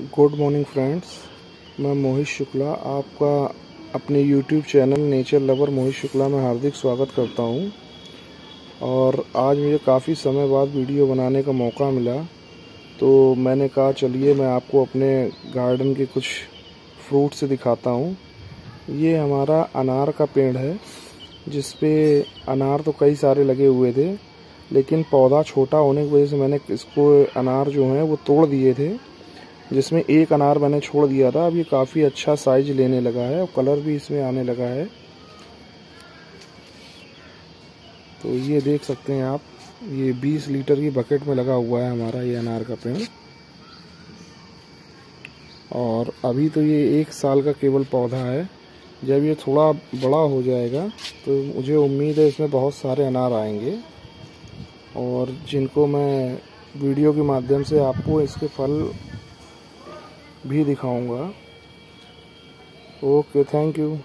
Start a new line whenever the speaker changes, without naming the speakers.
Good morning friends, मैं मोहित शुक्ला आपका अपने YouTube channel nature lover Mohit Shukla में हार्दिक स्वागत करता हूँ। और आज मुझे काफ़ी समय बाद वीडियो बनाने का मौका मिला तो मैंने कहा चलिए मैं आपको अपने गार्डन के कुछ फ्रूट से दिखाता हूँ। ये हमारा अनार का पेड़ है जिस पे अनार तो कई सारे लगे हुए थे, लेकिन पौधा छोटा होने की वजह से मैंने इसको अनार जो हैं वो तोड़ दिए थे। जिसमें एक अनार मैंने छोड़ दिया था। अब ये काफ़ी अच्छा साइज़ लेने लगा है और कलर भी इसमें आने लगा है। तो ये देख सकते हैं आप, ये 20 लीटर की बकेट में लगा हुआ है हमारा ये अनार का पेड़। और अभी तो ये एक साल का केवल पौधा है। जब ये थोड़ा बड़ा हो जाएगा तो मुझे उम्मीद है इसमें बहुत सारे अनार आएँगे। और जिनको मैं वीडियो के माध्यम से आपको इसके फल भी दिखाऊँगा। Okay thank you